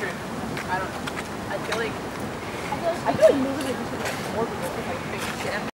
true. I don't. I. I feel like, I feel like moving.